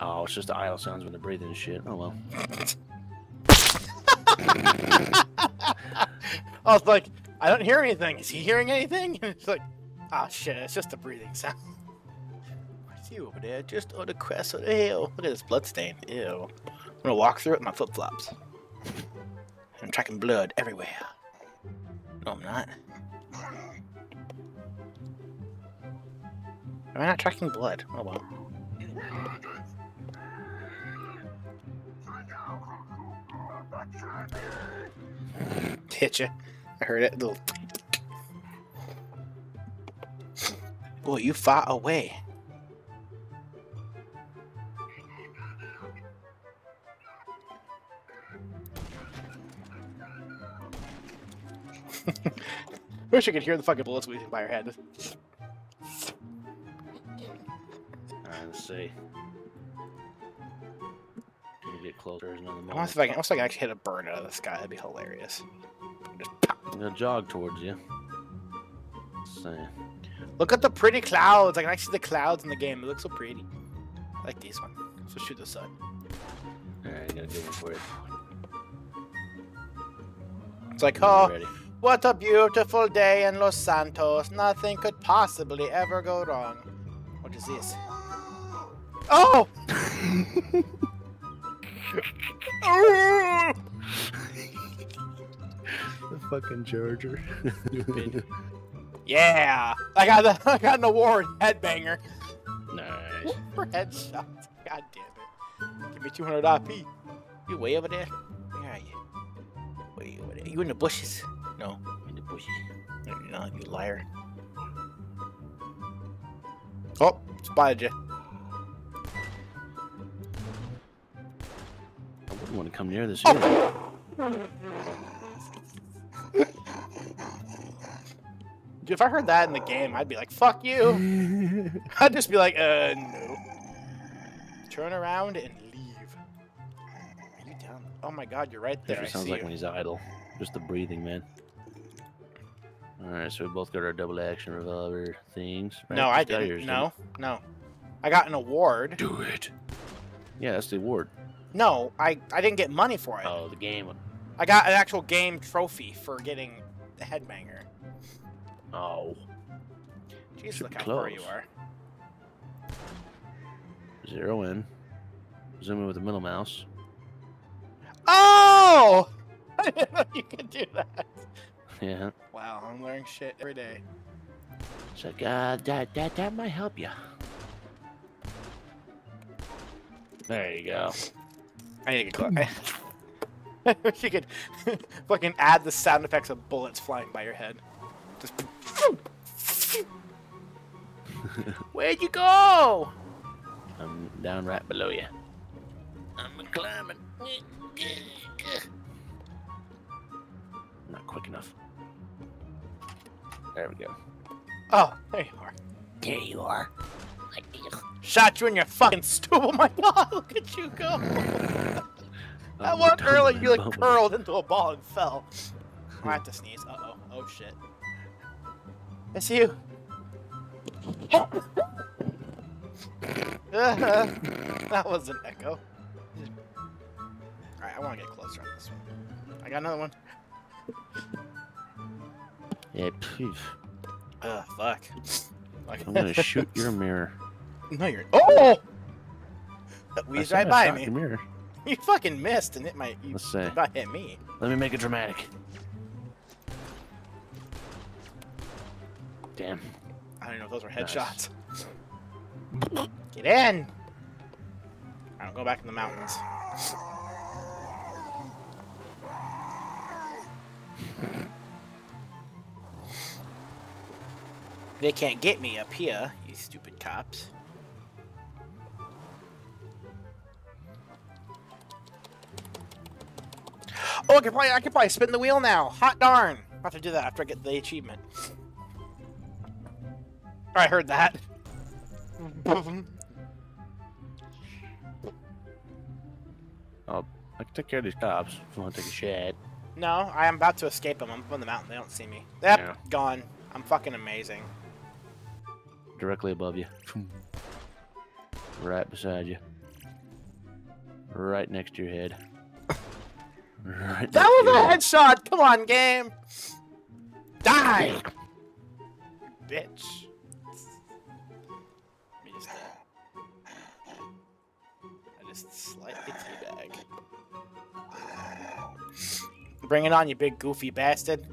Oh, it's just the idle sounds when they're breathing and shit. Oh well. I was like, I don't hear anything. Is he hearing anything? It's like, oh shit, it's just a breathing sound. I see you over there, just on the crest of the hill. Look at this blood stain. Ew. I'm gonna walk through it with my flip flops. I'm tracking blood everywhere. No, I'm not. Am I not tracking blood? Oh well. Hit you. I heard it. Little. Boy, you far away. Wish I could hear the fucking bullets whizzing by your head. Alright, let's see. Get closer? I moment. want to see if I can, I want to see if I can actually hit a bird out of the sky. That'd be hilarious. Just pop. I'm gonna jog towards you. Let's. Look at the pretty clouds. I can actually see the clouds in the game. It looks so pretty. I like these one. So shoot the sun. Alright, I got a good one for it. It's like, When oh, what a beautiful day in Los Santos. Nothing could possibly ever go wrong. What is this? Oh! Oh! The fucking charger. yeah, I got the I got an award, headbanger nice. for headshots. God damn it! Give me 200 IP. You way over there? Where are you? Where are you over there? You in the bushes? No, In the bushes. no, you're not. You liar. Oh, spotted you. I wouldn't want to come near this Oh. If I heard that in the game, I'd be like, "Fuck you." I'd just be like, "Uh, no." Turn around and leave. Are you down? Oh my God, you're right there. That's I sounds see like you. when he's idle. Just the breathing, man. Alright, so we both got our double action revolver things. right? No, I got didn't. yours, no, no. I got an award. Do it. Yeah, that's the award. No, I I didn't get money for it. Oh, the game. I got an actual game trophy for getting the headbanger. Oh. Jeez, look how far you are. Zero in. Zoom in with the middle mouse. Oh! I didn't know you could do that. Yeah. Wow, I'm learning shit every day. It's like, uh, that, that, that might help you. There you go. I need to get close. I wish you could fucking add the sound effects of bullets flying by your head. Just. Where'd you go? I'm down right below you. I'm climbing. Not quick enough. There we go. Oh, there you are. There you are. Shot you in your fucking stool. Oh my god, look at you go. that I'm one earlier, you like curled into a ball and fell. I have to sneeze. Uh oh. Oh shit. It's you. that was an echo. Alright, I want to get closer on this one. I got another one. Yeah, poof. Ugh, fuck. Like- I'm gonna shoot your mirror. No, you're. Oh! That wheezed right by me. Your mirror. You fucking missed, and it might. You Let's see. about hit me. Let me make it dramatic. Damn. I don't know if those were Nice. headshots. Get in! I don't go back in the mountains. They can't get me up here, you stupid cops. Oh, I can probably I can probably spin the wheel now. Hot darn! I have to do that after I get the achievement. I heard that. Oh, I can take care of these cops if you want to take a shit. no, I am about to escape them. I'm up on the mountain. They don't see me. Yep, Yeah. gone. I'm fucking amazing. Directly above you. Right beside you. Right next to your head. Right That was a head. headshot! Come on, game! Die! Bitch. Just slightly teabag. Bring it on, you big goofy bastard.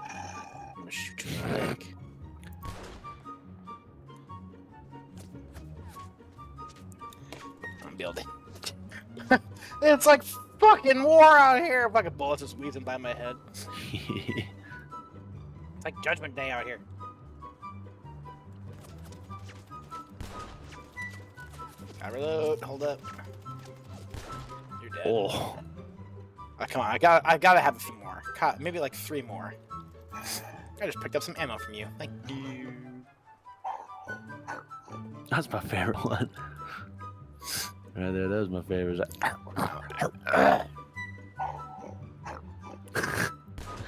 I'm gonna shoot you in the. I'm building. it's like fucking war out here. Fucking bullets just wheezing by my head. It's like Judgment Day out here. I reload. Hold up. You're dead. oh. Oh, come on, I got I gotta have a few more. God, maybe like three more. I just picked up some ammo from you. Thank you. That's my favorite one. Right there, that was my favorite.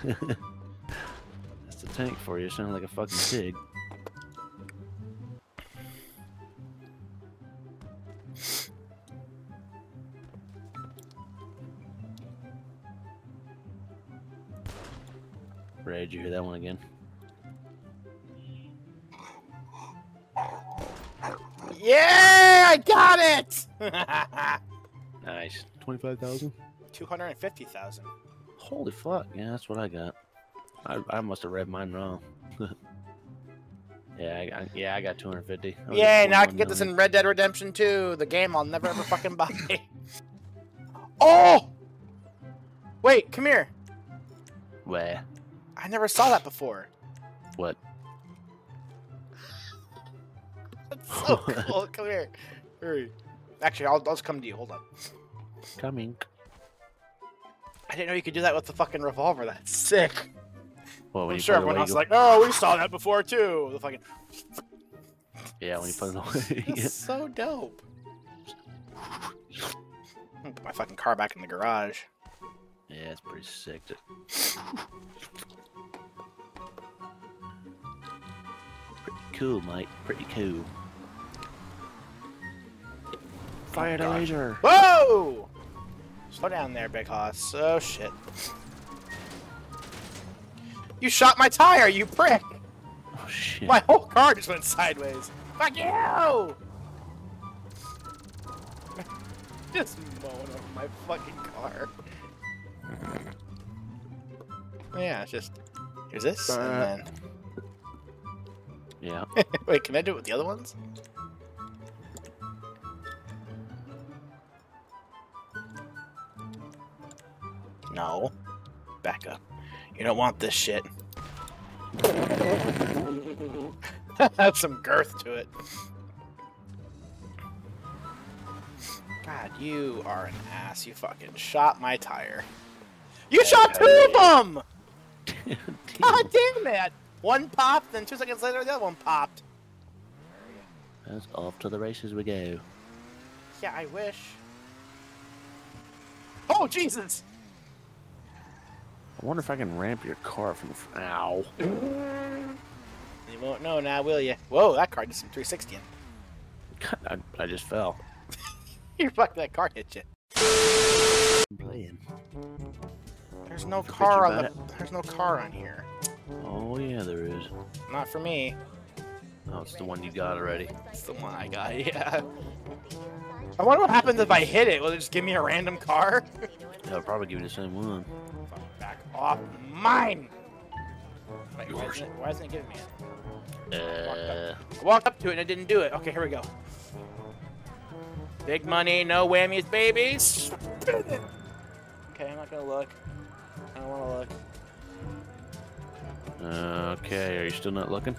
That's the tank for you. Sound like a fucking pig. Did you hear that one again? Yeah, I got it. Nice. Twenty-five thousand. Two hundred and fifty thousand. Holy fuck! Yeah, that's what I got. I, I must have read mine wrong. yeah, I, I, yeah, I got 250. I was at Yay! Now I can 21 get this in Red Dead Redemption 2, the game I'll never ever fucking buy. Oh! oh! Wait, come here. Where? I never saw that before. What? That's so cool. Come here. Hurry. Actually, I'll, I'll just come to you. Hold on. Coming. I didn't know you could do that with the fucking revolver. That's sick. Well, when I'm sure everyone else is like, oh, we saw that before too. The fucking. yeah, when you put it away. That's so dope. Put my fucking car back in the garage. yeah, it's pretty sick. Cool, mate. Pretty cool. Fire the God. laser. Whoa! Slow down there, big hoss. Oh shit. You shot my tire, you prick! Oh shit. My whole car just went sideways. Fuck you! just mowing over my fucking car. Yeah, it's just. Here's this, Uh. and Yeah. Wait, can I do it with the other ones? No. Back up. You don't want this shit. That's some girth to it. God, you are an ass. You fucking shot my tire. You shot two of them! God damn it! One popped, then two seconds later, the other one popped. That's off to the races we go. Yeah, I wish. Oh, Jesus! I wonder if I can ramp your car from the. Fr- Ow. You won't know now, will you? Whoa, that car did some 360. I, I just fell. You fuck that car hit you. I'm playing. There's no car on about the. There's no car on here. Oh yeah, there is. Not for me. Oh, it's the one you got already. It's the one I got. Yeah. I wonder what happens if I hit it. Will it just give me a random car? They'll probably give you the same one. Back off mine. Wait, why isn't, it, why isn't it giving me it? Uh, I walked up to it and it didn't do it. Okay, here we go. Big money, no whammies, babies. Okay, I'm not gonna look. I don't wanna look. Okay, are you still not looking?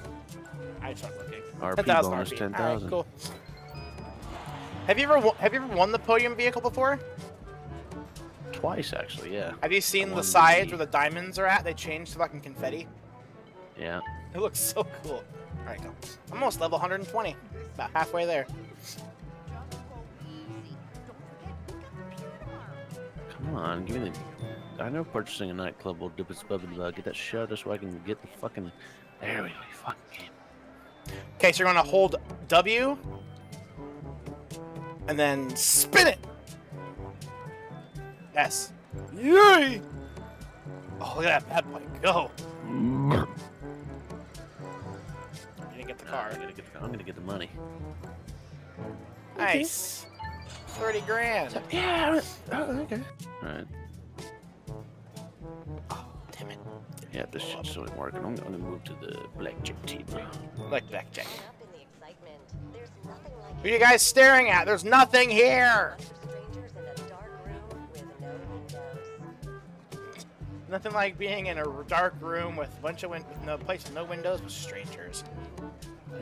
I just not looking. RP 10,000 bonus RP. 10,000. Alright, cool. Have you ever have you ever won the podium vehicle before? Twice actually, yeah. Have you seen the sides the- where the diamonds are at? They changed to fucking confetti. Yeah. It looks so cool. Alright, go. I'm almost level 120. About halfway there. Come on, give me the. I know purchasing a nightclub will dip its bub and get that shutter so I can get the fucking. There we go. Fucking game. Okay, so you're gonna hold W and then spin it. Yes. Yay! Oh, look at that bad boy go. Nah, You didn't get the car I'm car. gonna get the, I'm gonna get the money. Nice. 30 grand. Yeah. Oh, okay. All right. Yeah, this shit's still ain't working. I'm gonna move to the blackjack team. Like blackjack. Up in the excitement, there's nothing like are you guys staring at? There's nothing here. strangers in a dark room with no windows. Nothing like being in a dark room with a bunch of win- no place with no windows with strangers.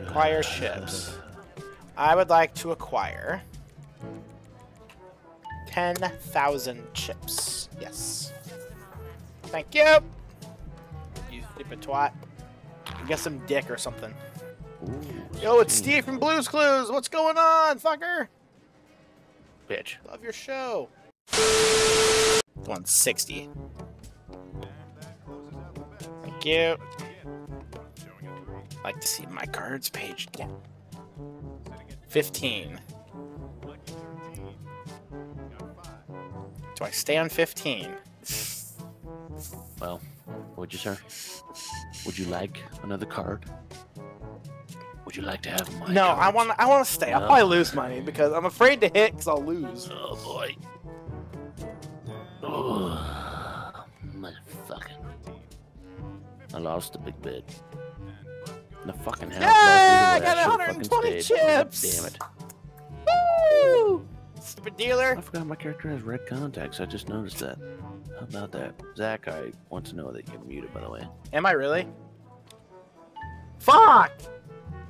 Acquire ships. I would like to acquire 10,000 chips. Yes. Thank you. Stupid twat. Get some dick or something. Ooh, Yo, it's 16. Steve from Blues Clues. What's going on, fucker? Bitch. Love your show. 160. Thank you. Like to see my cards page again. 15. Do I stay on 15? Well, would you, sir? Would you like another card? Would you like to have my no, I want I want to stay. I'll probably lose money because I'm afraid to hit because I'll lose. Oh boy. Oh, motherfucker. I lost the big bid. The fucking hell. Yeah, I got them 120 stayed. God chips. Damn it. Stupid dealer. I forgot my character has red contacts. I just noticed that. How about that? Zach, I want to know that you're muted, by the way. Am I really? Fuck!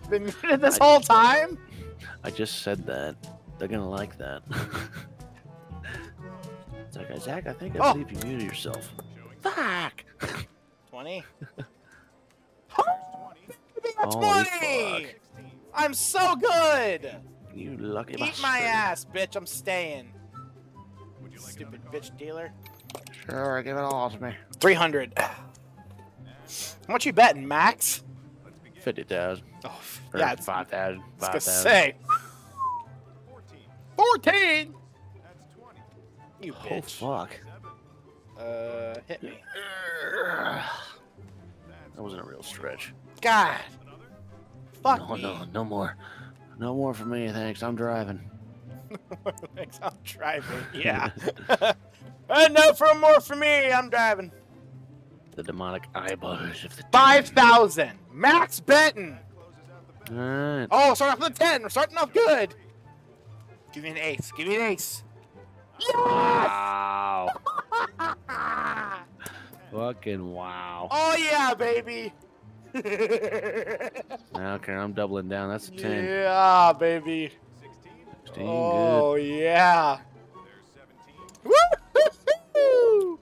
Been muted this I- whole time? I just said that. They're gonna like that. Zach, Zach, I think I Oh. believe you muted yourself. Fuck! 20? That's Holy 20! I'm so good! You lucky Eat bastard. my ass, bitch. I'm staying. Like Stupid bitch dealer. Sure, give it all to me. 300. How much you betting, Max? 50,000. Oh, Or yeah, it's, 5,000. I was gonna 5,000. say. 14! You Oh, fuck. Uh, hit me. That wasn't a real stretch. God. Fuck no, me. no, no more. No more for me, thanks. I'm driving. Thanks, I'm driving. Yeah. uh, no for more for me. I'm driving. The demonic eyeballs of the. Five thousand. Max Benton. Alright. Oh, starting off with a ten. We're starting off good. Give me an ace. Give me an ace. Yes! Wow. Fucking wow. Oh yeah, baby. Okay, I'm doubling down. That's a 10. yeah, baby. 16, Oh yeah. Woo-hoo-hoo!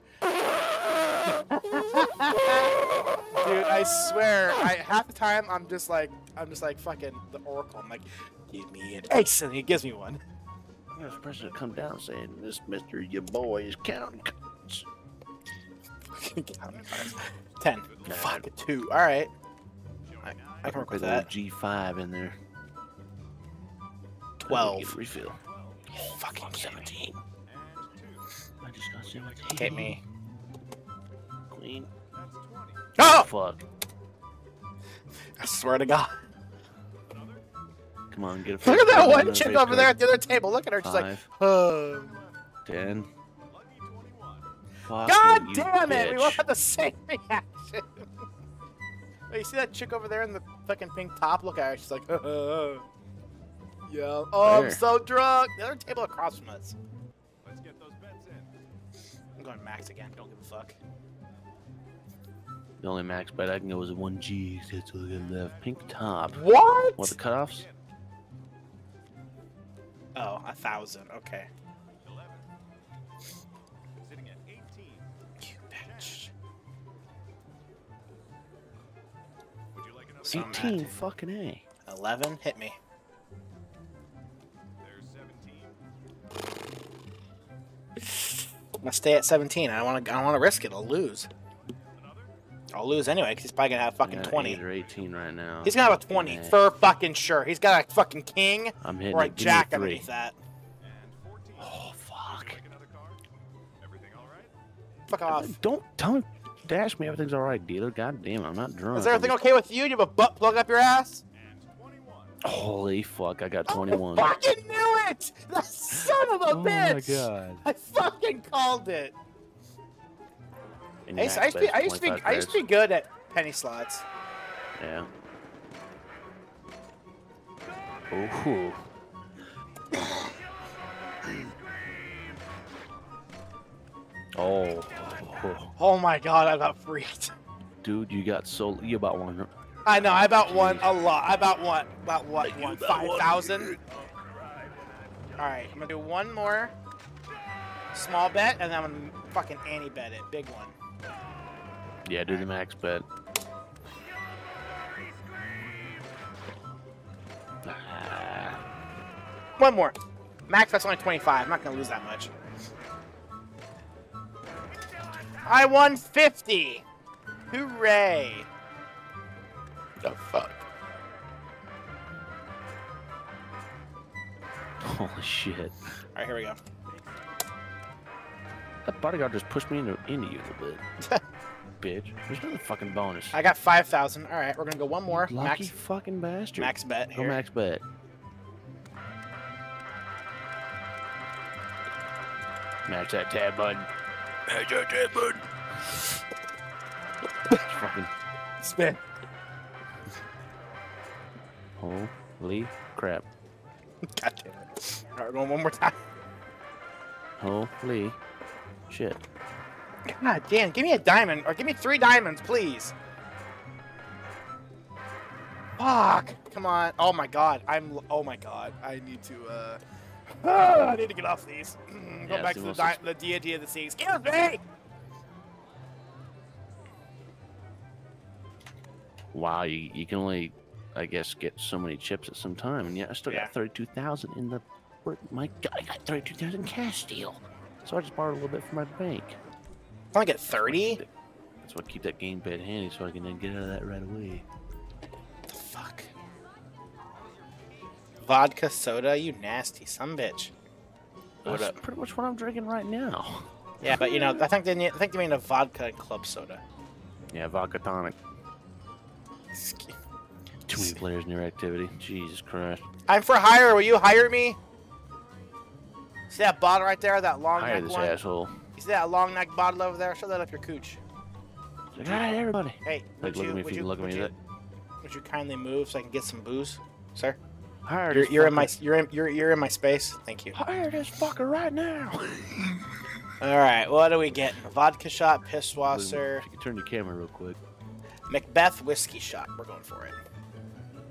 Dude, I swear, I half the time I'm just like I'm just like fucking the oracle. I'm like, give me an ace, and he gives me one. good. There's a to come down saying, This Mr. Your boy is counting cards. Ten. Fuck two. All right. I, I can work with Put a little that. G5 in there. Twelve. Get refill. Fucking I'm kidding me. 17. I just got 17. Hit me. Queen. Oh! Ah! Fuck. I swear to God. Come on, get a Look at that one chick face over there at the other table. Look at her. She's like, oh. 10. God Fucking you damn it! We both bitch. had the same reaction. Hey, you see that chick over there in the fucking pink top? Look at her. She's like, uh, uh, uh. yeah. Oh, I'm so drunk. The other table across from us. Let's get those bets in. I'm going max again. Don't give a fuck. The only max bet I can go is a 1G. That's all I got. Pink top. What? What, the cutoffs? Oh, a thousand. Okay. 18 at fucking A. Eleven. Hit me. There's 17. I'm gonna stay at 17. I don't want to. I don't want to risk it. I'll lose. I'll lose anyway because he's probably gonna have fucking got 20. eight or 18 right now. He's gonna have a 20 Yeah. for fucking sure. He's got a fucking king I'm hitting or a it. Give me a jack underneath that. And 14. Oh, fuck. Like another card? Fuck off. Don't tell me. Dash me. Everything's all right, dealer. God damn, I'm not drunk. Is everything okay with you? Do you have a butt plug up your ass? And 21. just- Holy fuck! I got 21. I 21. fucking knew it! The son of a oh bitch! my god. I fucking called it. I used, I used to be, I used to be, I used to be good at penny slots. Yeah. Ooh. Oh. Oh. Oh my god, I got freaked. Dude, you got so you about one. I know, I about one a lot. I about one, about what, You won? about Five won. thousand? Alright, I'm gonna do one more small bet, and then I'm gonna fucking Annie bet it. Big one. Yeah, do the max bet. One more. Max, that's only 25. I'm not gonna lose that much. I won 50! Hooray! the fuck. Holy shit. Alright, here we go. That bodyguard just pushed me into, into you a little bit. Bitch. There's another fucking bonus. I got 5,000. Alright, we're gonna go one more. Lucky Max, fucking bastard. max bet Go max bet. Match that tab button. Match that tab button. fucking Spin. holy crap. God damn it. Alright, going one more time. Holy shit. God damn, give me a diamond, or give me three diamonds, please. Fuck! Come on. Oh my god. I'm. Oh my god. I need to, uh. Ah, I need to get off these. Go Yeah, back to the, di- the deity of the sea. Excuse me! Wow, you, you can only, I guess, get so many chips at some time. And yet I still Yeah. got 32,000 in the. where- My god, I got 32,000 cash deal. So I just borrowed a little bit from my bank. I get 30? That's why I keep that game bed handy so I can then get out of that right away. Vodka soda, you nasty some bitch. What That's up? pretty much what I'm drinking right now. Yeah, but you know, I think they need, I think they mean a vodka and club soda. Yeah, vodka tonic. Excuse- Too many players in your activity. Jesus Christ. I'm for hire. Will you hire me? See that bottle right there? That long Hire neck this one? asshole. You see that long neck bottle over there? Show that up your cooch. Like, all right, everybody. Hey, Like, would look you, at me if would you you, can look at would you, would you kindly move so I can get some booze, sir? Hire You're, you're in my you're in you're you're in my space. Thank you. hire this fucker right now. All right, what are we getting? Vodka shot, piss If wasser, you can turn your camera real quick. Macbeth whiskey shot. We're going for it.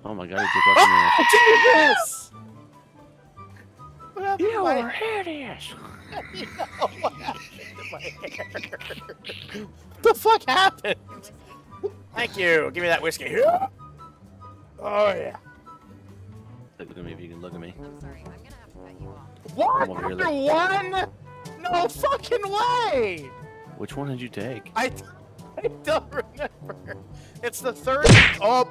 Oh my god, he took off your mask. Jesus! What happened to You my- are hideous. what happened to my hair? the fuck happened? Thank you. Give me that whiskey. Oh yeah. Look at me if you can look at me. I'm sorry, I'm gonna have to cut you off. What? Here After one? No fucking way! Which one did you take? I, I don't remember. It's the third. Oh.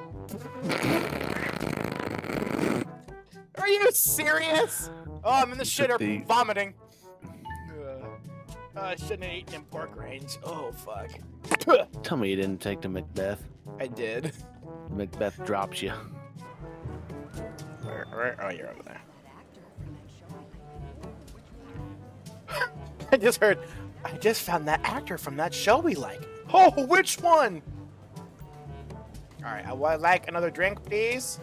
Are you serious? Oh, I'm in the You took shitter, the- vomiting. Uh, I shouldn't have eaten in pork rinds. Oh fuck. Tell me you didn't take the Macbeth. I did. Macbeth drops you. Where, where? Oh, you're over there. I just heard. I just found that actor from that show we like. Oh, which one? All right, I would like another drink, please.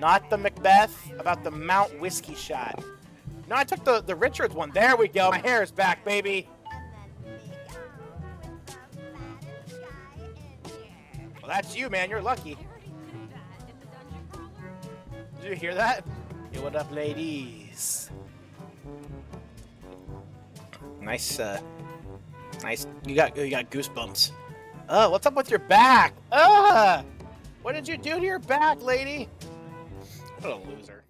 Not the Macbeth, about the Mount Whiskey shot. No, I took the the Richards one. There we go. My hair is back, baby. Well, that's you, man. You're lucky. Did you hear that? Hey, what up, ladies? Nice, uh, nice. You got you got goosebumps. Oh, what's up with your back? Ah, what did you do to your back, lady? What a loser.